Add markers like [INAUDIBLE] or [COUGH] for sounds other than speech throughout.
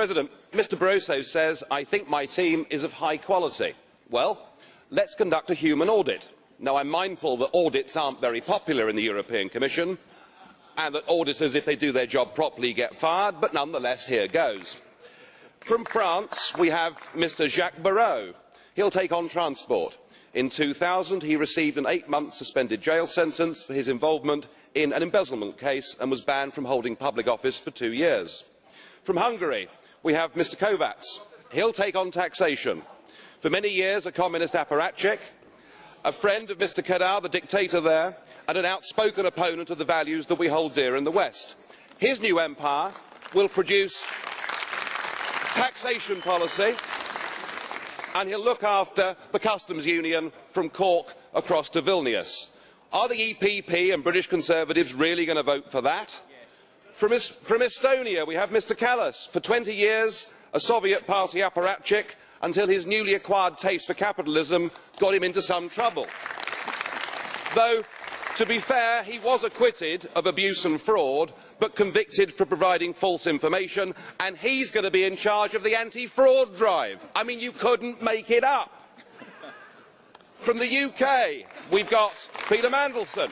President, Mr Barroso says, I think my team is of high quality. Well, let's conduct a human audit. Now, I'm mindful that audits aren't very popular in the European Commission and that auditors, if they do their job properly, get fired, but nonetheless, here goes. From France, we have Mr Jacques Barrot. He'll take on transport. In 2000, he received an eight-month suspended jail sentence for his involvement in an embezzlement case and was banned from holding public office for two years. From Hungary, we have Mr Kovacs. He'll take on taxation. For many years, a communist apparatchik, a friend of Mr Kadar, the dictator there, and an outspoken opponent of the values that we hold dear in the West. His new empire will produce taxation policy and he'll look after the customs union from Cork across to Vilnius. Are the EPP and British Conservatives really going to vote for that? From, Estonia, we have Mr Kallas. For 20 years, a Soviet party apparatchik until his newly acquired taste for capitalism got him into some trouble. Though, to be fair, he was acquitted of abuse and fraud, but convicted for providing false information, and he's going to be in charge of the anti-fraud drive. I mean, you couldn't make it up. From the UK, we've got Peter Mandelson.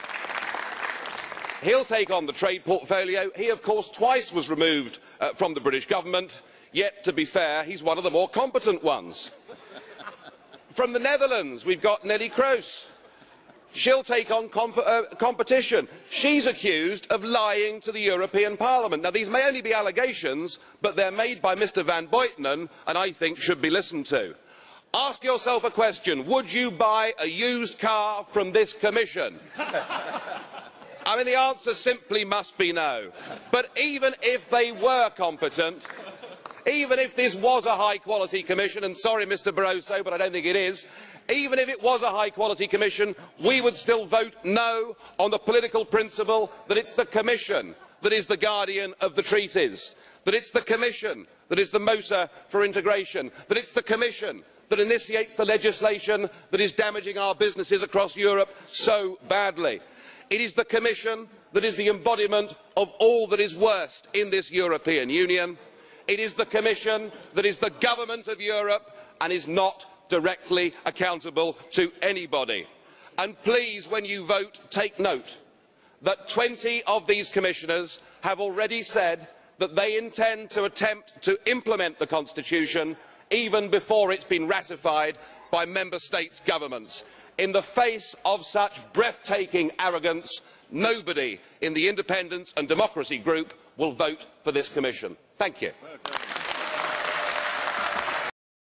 He'll take on the trade portfolio. He, of course, twice was removed uh, from the British government, yet, to be fair, he's one of the more competent ones. [LAUGHS] From the Netherlands, we've got Neelie Kroes she'll take on uh, competition. she's accused of lying to the european parliament. now these may only be allegations but they're made by mr van buitenen and i think should be listened to. ask yourself a question would you buy a used car from this commission? [LAUGHS] i mean the answer simply must be no. but even if they were competent even if this was a high quality commission and sorry mr barroso but i don't think it is even if it was a high quality commission we would still vote no on the political principle that it is the commission that is the guardian of the treaties that it is the commission that is the motor for integration that it is the commission that initiates the legislation that is damaging our businesses across europe so badly. It is the commission that is the embodiment of all that is worst in this european union. it is the commission that is the government of europe and is not directly accountable to anybody. And please, when you vote, take note that twenty of these commissioners have already said that they intend to attempt to implement the constitution even before it has been ratified by member states' governments. In the face of such breathtaking arrogance nobody in the independence and democracy group will vote for this commission. thank you.